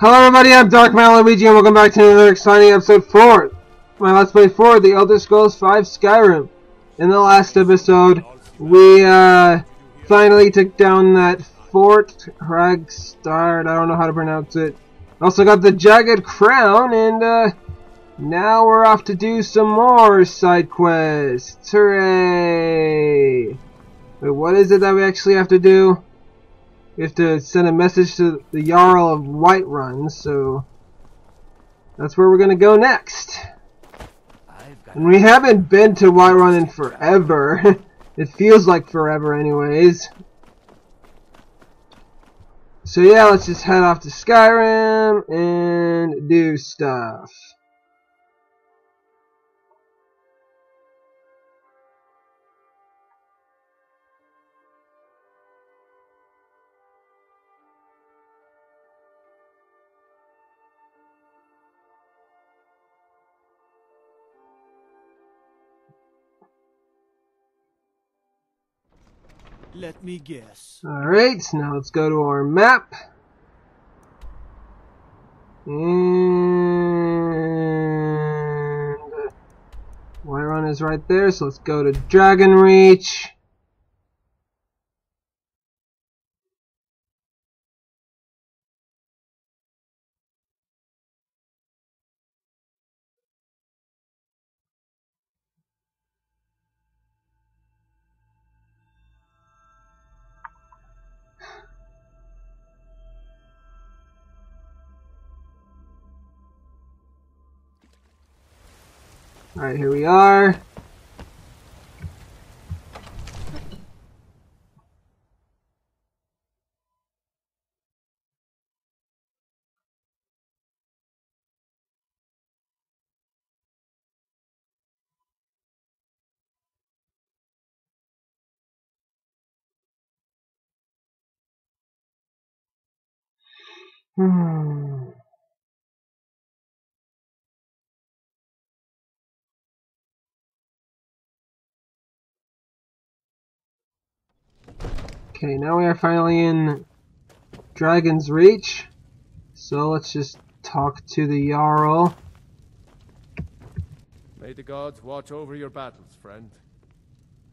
Hello everybody, I'm Dark Luigi, and welcome back to another exciting episode 4. My Let's Play 4, The Elder Scrolls V Skyrim. In the last episode, we uh, finally took down that Fort Hraggstad, I don't know how to pronounce it. Also got the Jagged Crown, and uh, now we're off to do some more side quests. Hooray! Wait, what is it that we actually have to do? We have to send a message to the Jarl of Whiterun, so that's where we're gonna go next. And we haven't been to Whiterun in forever. it feels like forever anyways. So yeah, let's just head off to Skyrim and do stuff. Let me guess. Alright, so now let's go to our map. And Whiterun is right there, so let's go to Dragonreach. Alright, here we are. Hmm. Okay, now we are finally in Dragon's Reach. So let's just talk to the Jarl. May the gods watch over your battles, friend.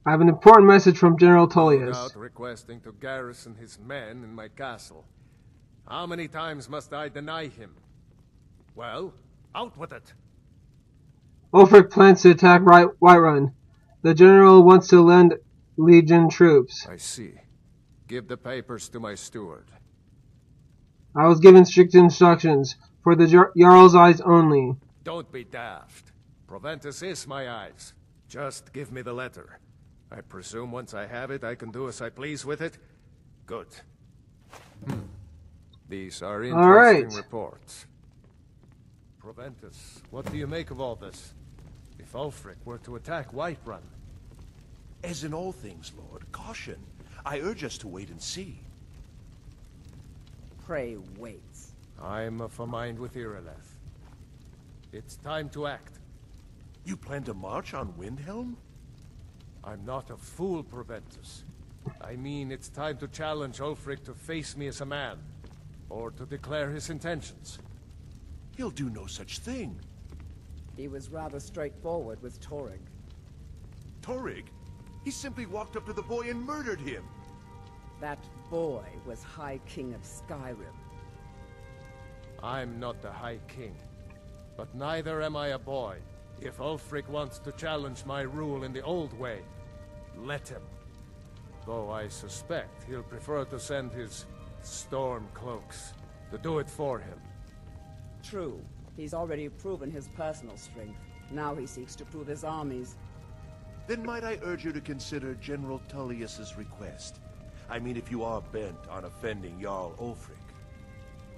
I have an important message from General No Tullius. requesting to garrison his men in my castle. How many times must I deny him? Well, out with it. Ulfric plans to attack right Whiterun. The general wants to lend Legion troops. I see. Give the papers to my steward. I was given strict instructions for the Jarl's eyes only. Don't be daft. Proventus is my eyes. Just give me the letter. I presume once I have it, I can do as I please with it? Good. Hmm. These are interesting All right. reports. Proventus, what do you make of all this? If Ulfric were to attack Whiterun, As in all things, Lord, caution. I urge us to wait and see. Pray waits. I'm of a mind with Irileth. It's time to act. You plan to march on Windhelm? I'm not a fool, Proventus. I mean, it's time to challenge Ulfric to face me as a man, or to declare his intentions. He'll do no such thing. He was rather straightforward with Torygg. Torygg, he simply walked up to the boy and murdered him. That boy was High King of Skyrim. I'm not the High King, but neither am I a boy. If Ulfric wants to challenge my rule in the old way, let him. Though I suspect he'll prefer to send his storm cloaks to do it for him. True, he's already proven his personal strength. Now he seeks to prove his armies. Then might I urge you to consider General Tullius's request? I mean, if you are bent on offending Jarl Ulfric.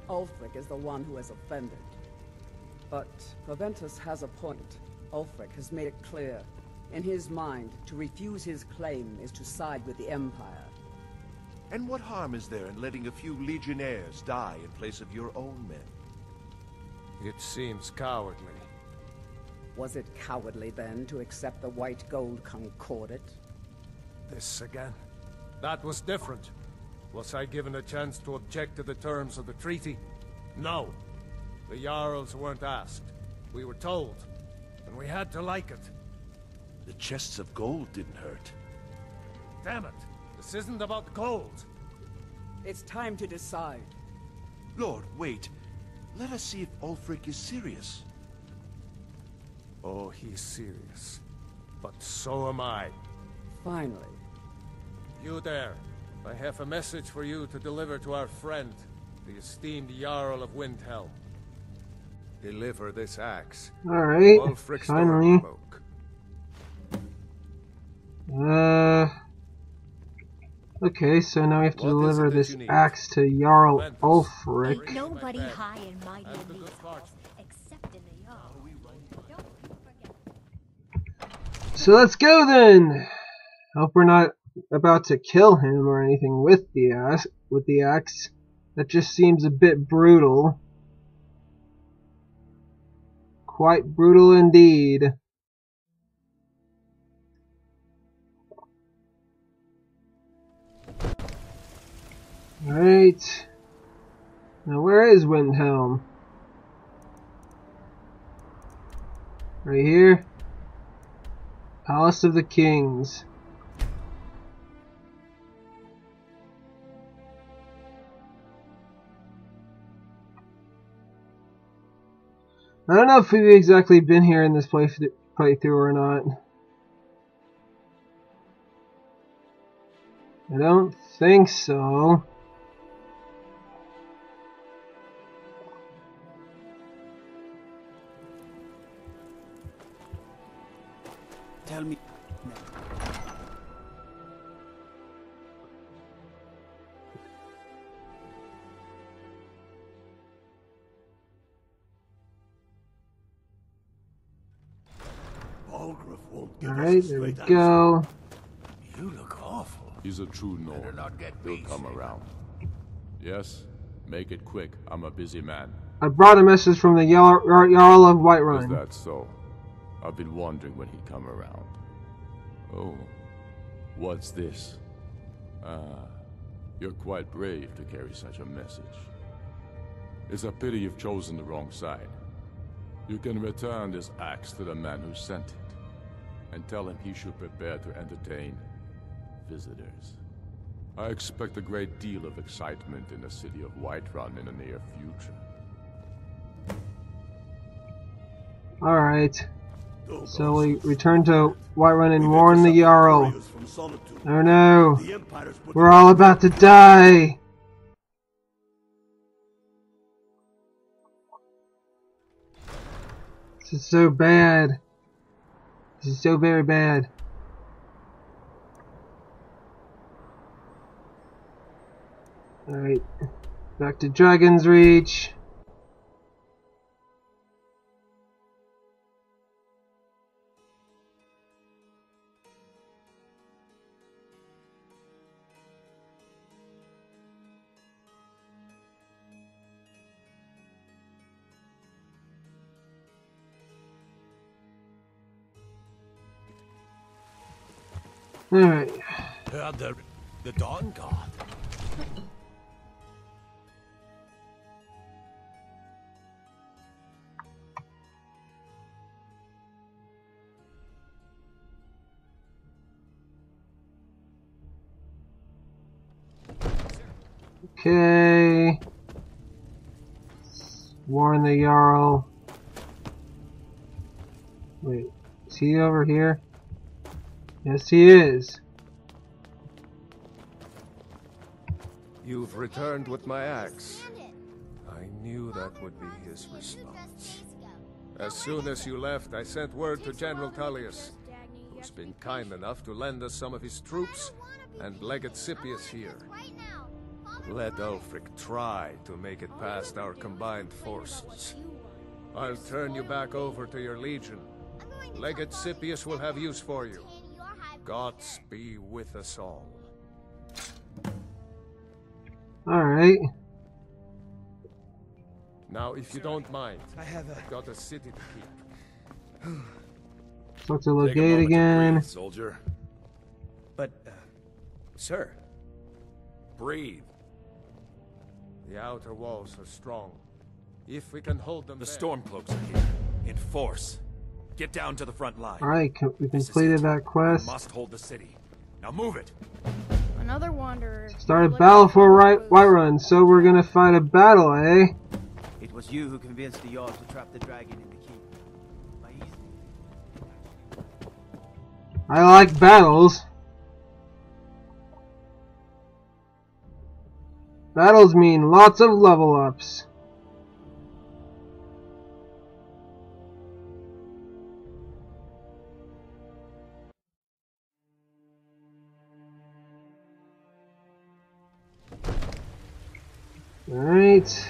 Ulfric is the one who has offended. But Proventus has a point. Ulfric has made it clear. In his mind, to refuse his claim is to side with the Empire. And what harm is there in letting a few legionnaires die in place of your own men? It seems cowardly. Was it cowardly then to accept the white gold concordat? This again. That was different. Was I given a chance to object to the terms of the treaty? No. The Jarls weren't asked. We were told. And we had to like it. The chests of gold didn't hurt. Damn it! This isn't about gold! It's time to decide. Lord, wait. Let us see if Ulfric is serious. Oh, he's serious. But so am I. Finally. You there. I have a message for you to deliver to our friend, the esteemed Jarl of Windhelm. Deliver this axe. Alright, Ulfric's finally. Stormcloak. Uh. Okay, so now we have to What is it deliver this axe to Jarl Ventus. Ulfric. Bring Nobody high and mighty And in the these good halls, fortune. except in the Jarl. So let's go then. Hope we're not about to kill him or anything with the axe. With the axe, that just seems a bit brutal. Quite brutal indeed. Right. Now where is Windhelm? Right here. Palace of the Kings. I don't know if we've exactly been here in this play playthrough or not. I don't think so. Tell me. Won't give Alright, us a there we go. You look awful. He's a true Nord. not get He'll come around. Yes? Make it quick. I'm a busy man. I brought a message from the Jarl, Jarl of Is Whiterun. that so? I've been wondering when he'd come around. Oh, what's this? Ah, you're quite brave to carry such a message. It's a pity you've chosen the wrong side. You can return this axe to the man who sent it, and tell him he should prepare to entertain visitors. I expect a great deal of excitement in the city of Whiterun in the near future. Alright. So we return to Whiterun and warn the Jarl. Oh no. We're all about to die. This is so bad. This is so very bad. Alright. Back to Dragon's Reach. Alright. The, the Dawn God. Okay. Warn the Jarl. Wait, is he over here? Yes, he is. You've returned with my axe. I knew that would be his response. As soon as you left, I sent word to General Tullius, who's been kind enough to lend us some of his troops, and Legate Scipius here. Let Ulfric try to make it past our combined forces. I'll turn you back over to your legion. Legate Scipius will have use for you. Gods be with us all. Alright. Now, if you don't mind, I have a. I've got a city to keep. Talk to Take a Legate again. breathe, soldier. But, uh, sir. Breathe. The outer walls are strong, If we can hold them The there. Stormcloaks are here. In force. Get down to the front line. Alright, co- we This completed it. that We quest. must hold the city. Now move it. Another wanderer. Start a battle for right those- Whiterun, so we're gonna fight a battle, eh? It was you who convinced the Jarl to trap the dragon in the keep. By easy. I like battles. Battles mean lots of level ups. Alright.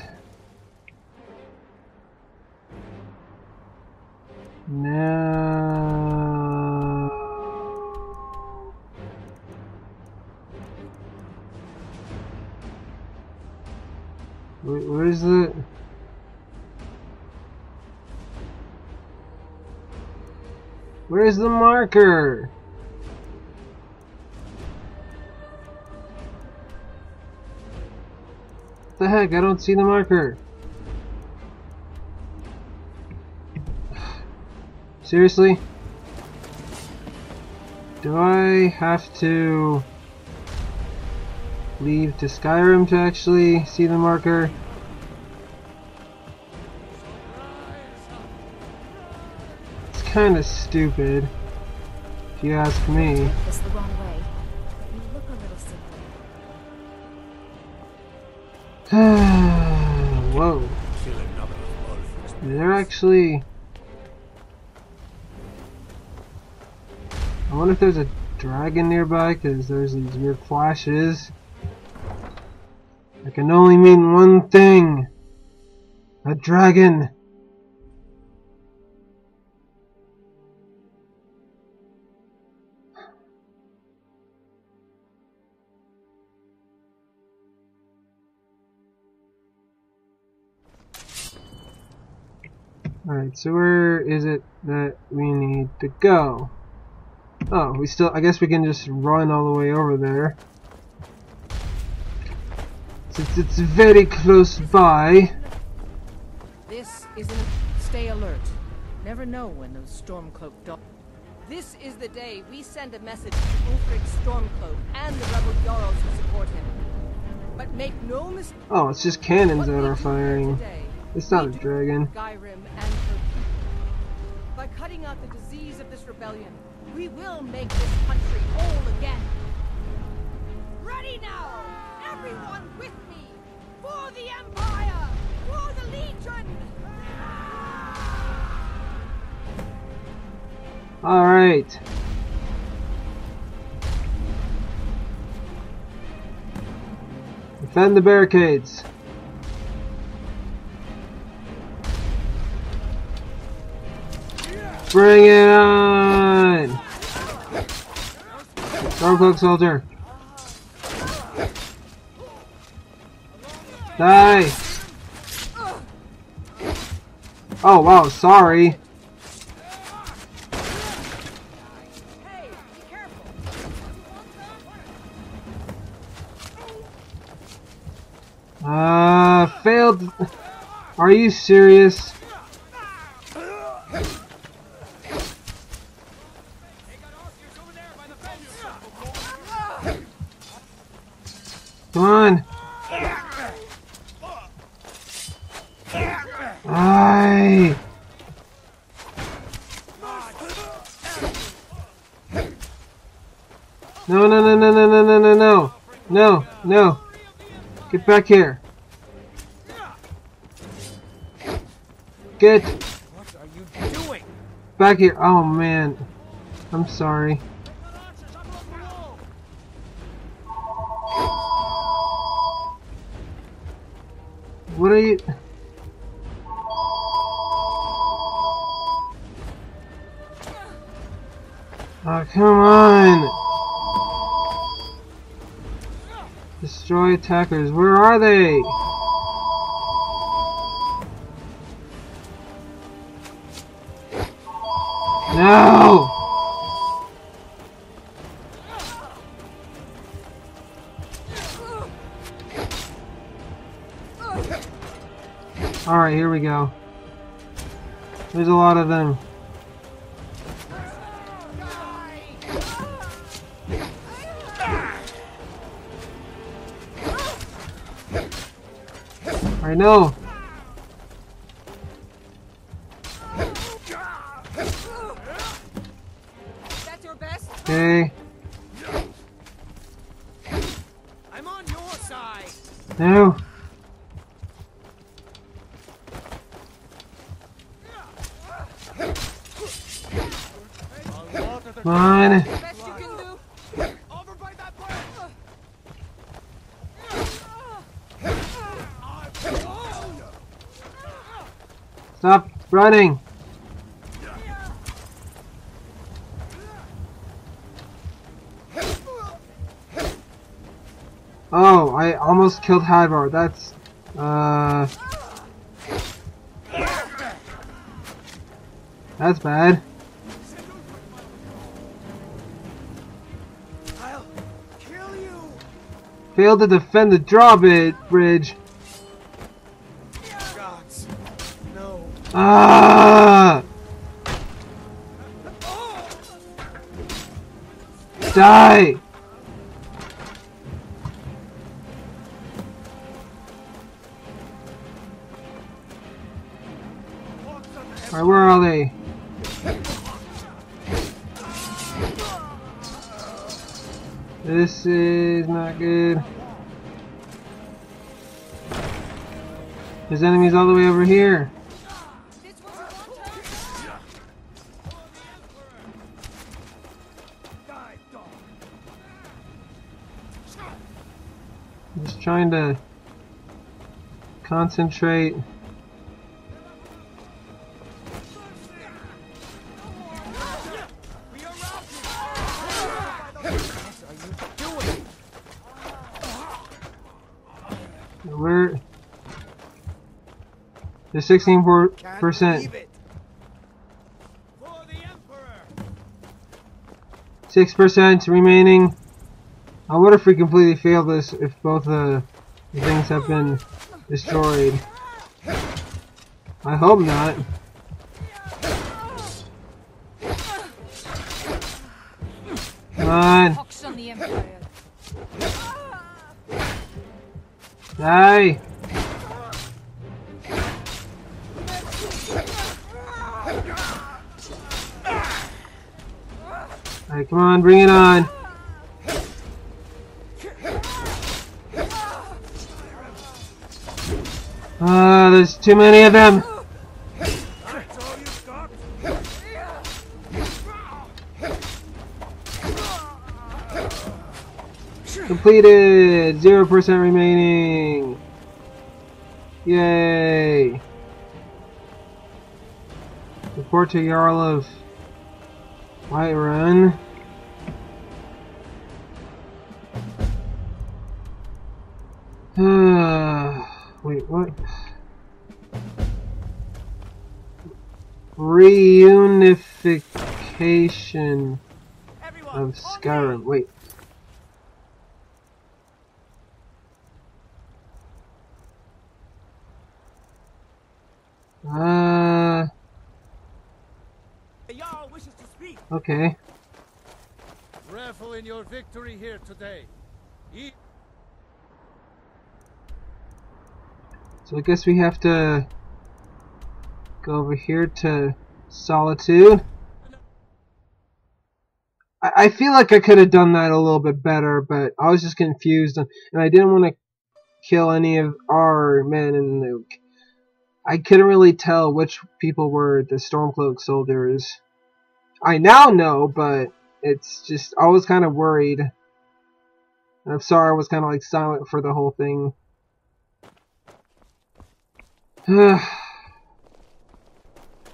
Now. Where, where's the? Where's the marker? Heck, I don't see the marker. Seriously? Do I have to leave to Skyrim to actually see the marker? It's kind of stupid, if you ask me. Whoa. There actually... I wonder if there's a dragon nearby, because there's these weird flashes. That can only mean one thing. A dragon. Alright, so where is it that we need to go? Oh, we still, I guess we can just run all the way over there. Since it's very close by. This is an stay alert. Never know when those Stormcloak dogs. This is the day we send a message to Ulfric Stormcloak and the rebel Jarls who support him. But make no mistake. Oh, it's just cannons that are firing. today, It's not a dragon. Skyrim and her people. By cutting out the disease of this rebellion, we will make this country whole again. Ready now! Everyone with me! For the Empire! For the Legion! Alright. Defend the barricades. Bring it on! Stormcloak soldier. Die! Oh wow, sorry. Uh, failed. Are you serious? Come on. Aye. No, no, no, no, no, no, no, no, no. No, no. Get back here. Get What are you doing? back here. Oh man. I'm sorry. What are you? Oh, come on! Destroy attackers. Where are they? No! Alright, here we go. There's a lot of them. I know. Bird. Stop running. Oh, I almost killed Hadvar. That's, uh... That's bad. Failed to defend the drawbridge. Gods. No. Ah! Die! Alright, where are they? This is not good. There's enemies all the way over here. I'm just trying to concentrate. There's 16 Can't percent. For the Emperor. Six percent remaining. I wonder if we completely failed this if both uh, the things have been destroyed. I hope not. Come on, Pox on the Empire. die! Alright, come on, bring it on. Ah, there's too many of them. Completed! Zero percent remaining. Yay! Report to Jarl of Whiterun. Wait, what? Reunification Everyone, of Skyrim. Wait. Uh, The Jarl wishes to speak. okay. Revel in your victory here today. So I guess we have to go over here to Solitude. I, I feel like I could have done that a little bit better, but I was just confused and, I didn't want to kill any of our men and the, I couldn't really tell which people were the Stormcloak soldiers. I now know, but it's just I was kind of worried. I'm sorry I was kind of like silent for the whole thing.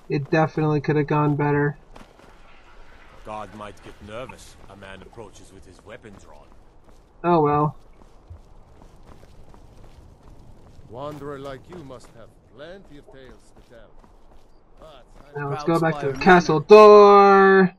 it definitely could have gone better. God might get nervous. A man approaches with his weapon drawn. Oh well. Wanderer like you must have plenty of tales to tell. But Now let's go back to the Castle Door.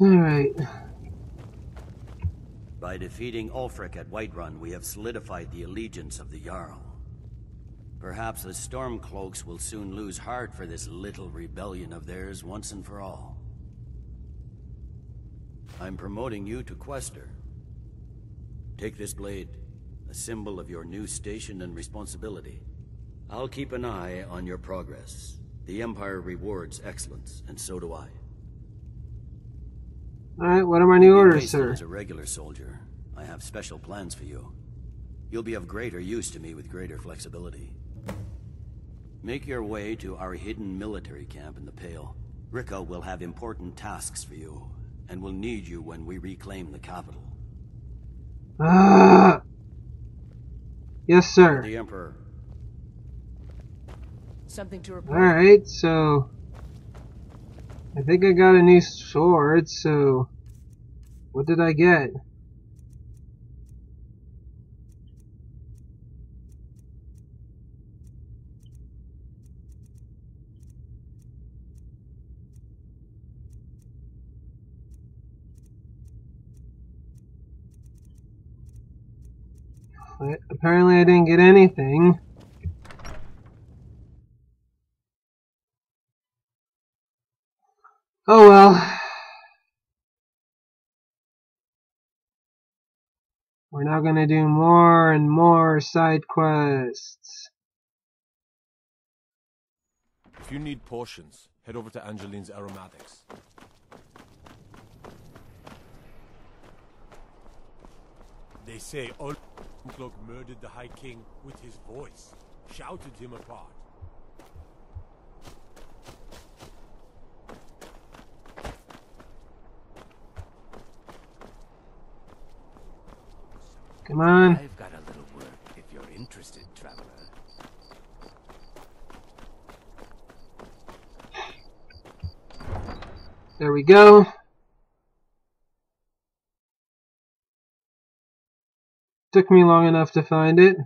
Alright. By defeating Ulfric at Whiterun, we have solidified the allegiance of the Jarl. Perhaps the Stormcloaks will soon lose heart for this little rebellion of theirs once and for all. I'm promoting you to Quaestor. Take this blade, a symbol of your new station and responsibility. I'll keep an eye on your progress. The Empire rewards excellence, and so do I. Alright, what are my new Be orders, faithful sir? As a regular soldier, I have special plans for you. You'll be of greater use to me with greater flexibility. Make your way to our hidden military camp in the Pale. Rikke will have important tasks for you, and will need you when we reclaim the capital. Ah! Yes, sir. The Emperor. Something to report. Alright, so... I think I got a new sword, so... What did I get? Apparently I didn't get anything. Oh well. We're now gonna do more and more side quests. If you need potions, head over to Angeline's Aromatics. They say Cloak murdered the High King with his voice, shouted him apart. Come on. I've got a little work if you're interested, traveler. There we go. Took me long enough to find it.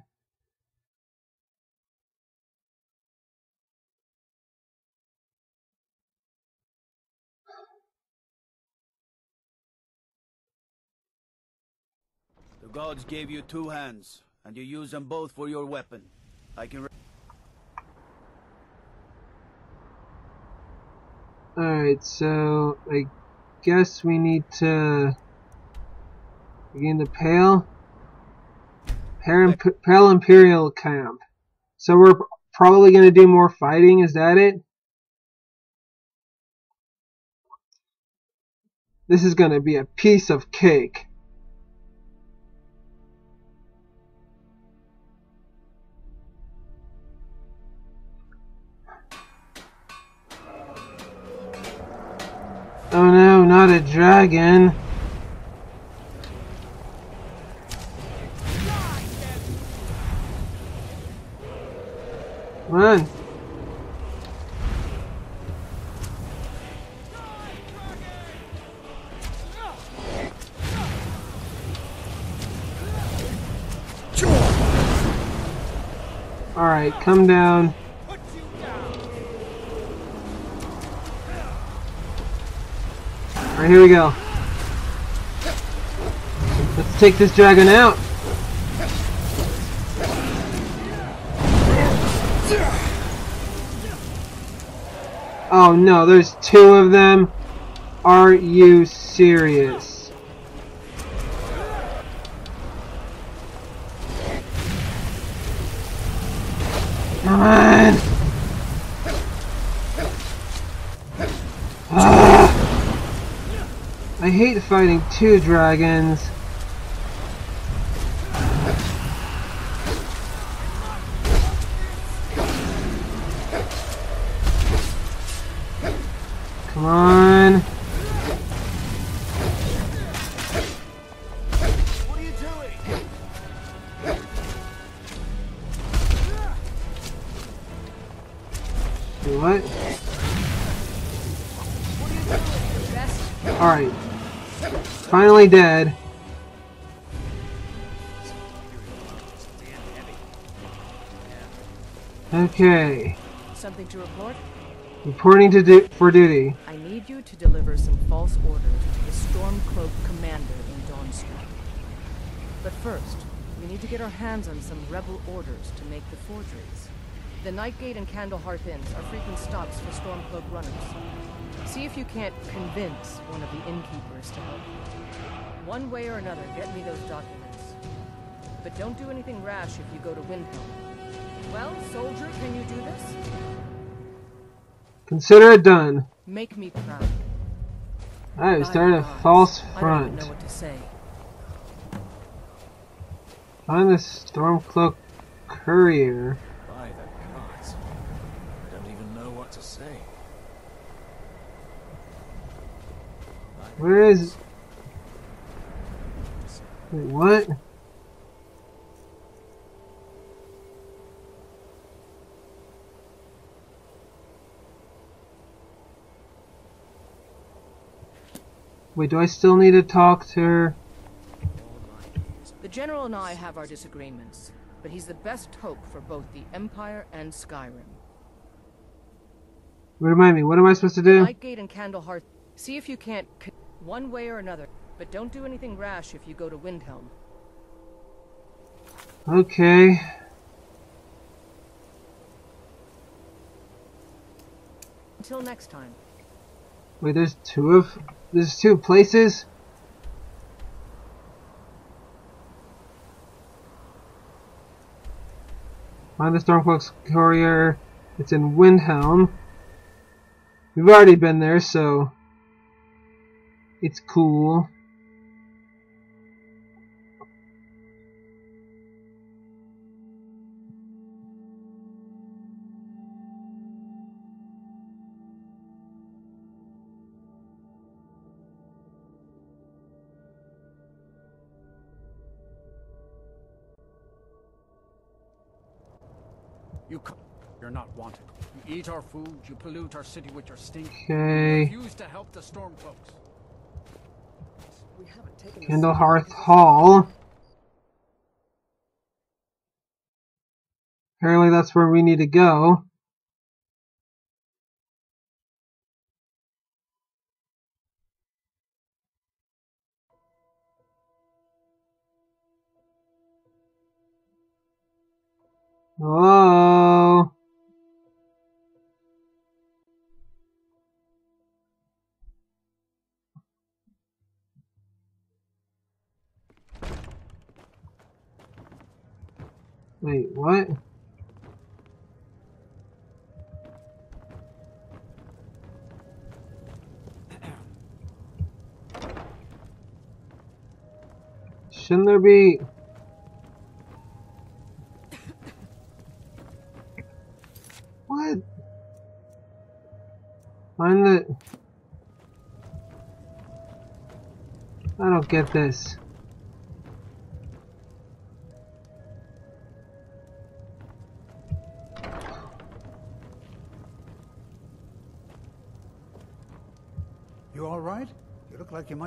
Gods gave you two hands, and you use them both for your weapon. I can. Alright, so I guess we need to begin the Pale Pale, Pale Imperial Camp. So we're probably going to do more fighting, is that it? This is going to be a piece of cake. Oh no, not a dragon. Run. Alright, come down. Alright, here we go. Let's take this dragon out. Oh no, there's two of them? Are you serious? Come on! Ah! I hate fighting two dragons. Finally dead. Okay. Something to report? Reporting to du for duty. I need you to deliver some false orders to the Stormcloak commander in Dawnstar. But first, we need to get our hands on some rebel orders to make the forgeries. The Nightgate and Candlehearth Inns are frequent stops for Stormcloak runners. See if you can't convince one of the innkeepers to help. One way or another, get me those documents. But don't do anything rash if you go to Windhelm. Well, soldier, can you do this? Consider it done. Make me proud. We By started a false I front. know what to say. Find the Stormcloak courier. By the gods. I don't even know what to say. Where is... Wait, what? Wait, do I still need to talk to her? The General and I have our disagreements, but he's the best hope for both the Empire and Skyrim. Remind me, what am I supposed to do? Nightgate and Candlehearth. See if you can't one way or another, but don't do anything rash if you go to Windhelm. Okay. Until next time. Wait, there's two of... There's two places? Find the Stormcloak's courier. It's in Windhelm. We've already been there, so... It's cool. You You're not wanted. You eat our food, you pollute our city with your stink. Okay. You refuse to help the Stormcloaks. We haven't taken this- Candlehearth Hall. Apparently that's where we need to go. What? Shouldn't there be... What? Find the... I don't get this.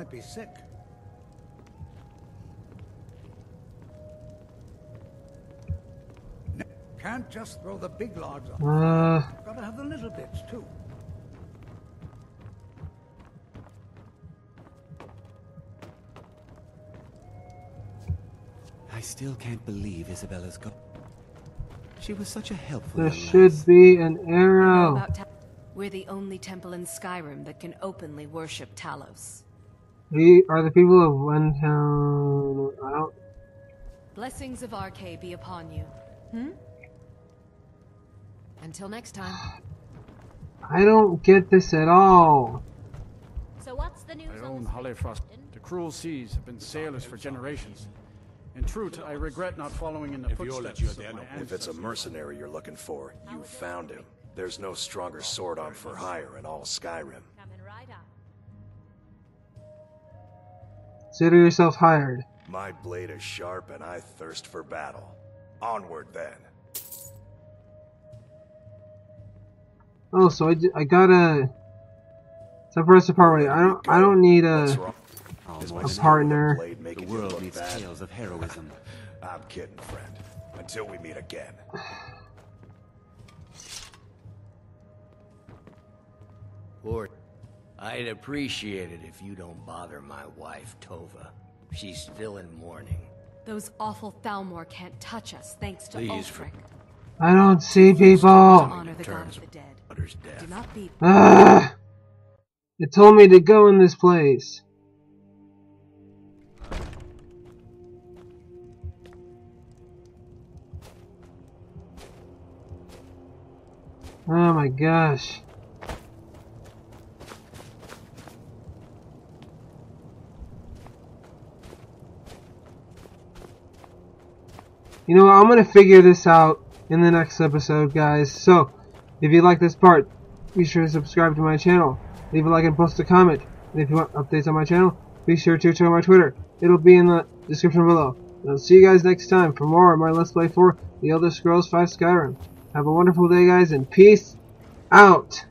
Might be sick. Can't just throw the big logs on. Uh... Gotta have the little bits, too. I still can't believe Isabella's gone. She was such a helpful There should lass. be an Know arrow. We're the only temple in Skyrim that can openly worship Talos. We are the people of Windhelm. I don't. Blessings of Arkay be upon you. Hmm? Until next time. I don't get this at all. So what's the news I on own the The cruel seas have been sailors for generations. In truth, I regret not following in the If you're footsteps let of you my then, If it's a mercenary you're looking for, you found him. There's no stronger sword on for hire in all Skyrim. Consider yourself hired. My blade is sharp and I thirst for battle. Onward then. Oh, so I, d- I gotta. Separate the part way. I don't. I don't need a. Oh, Is more A partner. The world look needs bad? tales of heroism. I'm kidding, friend. Until we meet again. Or I'd appreciate it if you don't bother my wife, Tova. She's still in mourning. Those awful Thalmor can't touch us thanks to Please, Ulfric. I don't see people. Honor the god of the dead. Daughter's death. Do not be Ah! It told me to go in this place. Oh my gosh. You know what, I'm gonna figure this out in the next episode, guys. So, if you like this part, be sure to subscribe to my channel. Leave a like and post a comment. And if you want updates on my channel, be sure to check out my Twitter. It'll be in the description below. And I'll see you guys next time for more of my Let's Play for The Elder Scrolls V Skyrim. Have a wonderful day, guys, and peace out!